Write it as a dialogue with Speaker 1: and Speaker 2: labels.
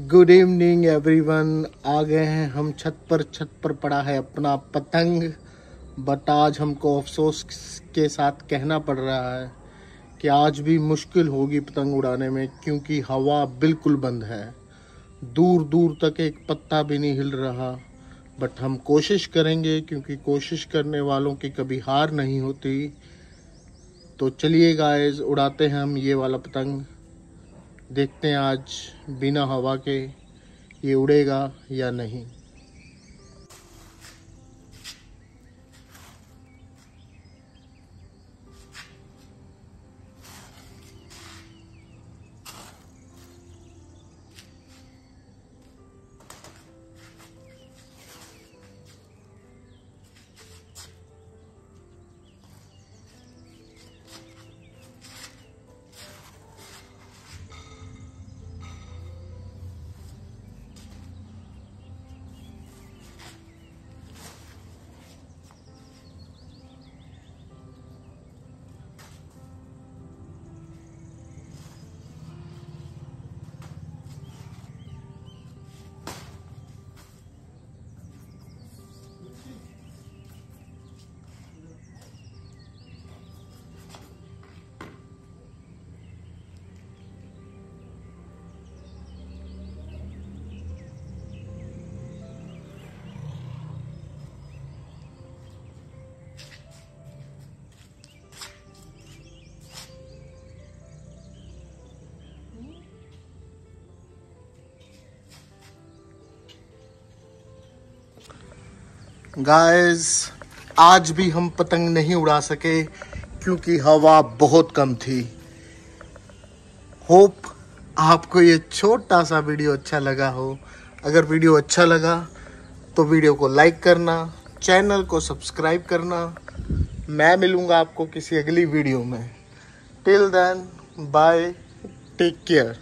Speaker 1: Good evening everyone आ गए हैं हम छत पर छत पर पड़ा है अपना पतंग बट आज हमको अफसोस के साथ कहना पड़ रहा है कि आज भी मुश्किल होगी पतंग उड़ाने में, क्योंकि हवा बिल्कुल बंद है। दूर दूर तक एक पत्ता भी नहीं हिल रहा बट हम कोशिश करेंगे, क्योंकि कोशिश करने वालों की कभी हार नहीं होती। तो चलिए गाइस उड़ाते हैं हम ये वाला पतंग। देखते हैं आज बिना हवा के ये उड़ेगा या नहीं। गाइस आज भी हम पतंग नहीं उड़ा सके, क्योंकि हवा बहुत कम थी। होप आपको ये छोटा सा वीडियो अच्छा लगा हो। अगर वीडियो अच्छा लगा तो वीडियो को लाइक करना चैनल को सब्सक्राइब करना। मैं मिलूँगा आपको किसी अगली वीडियो में। Till then bye take care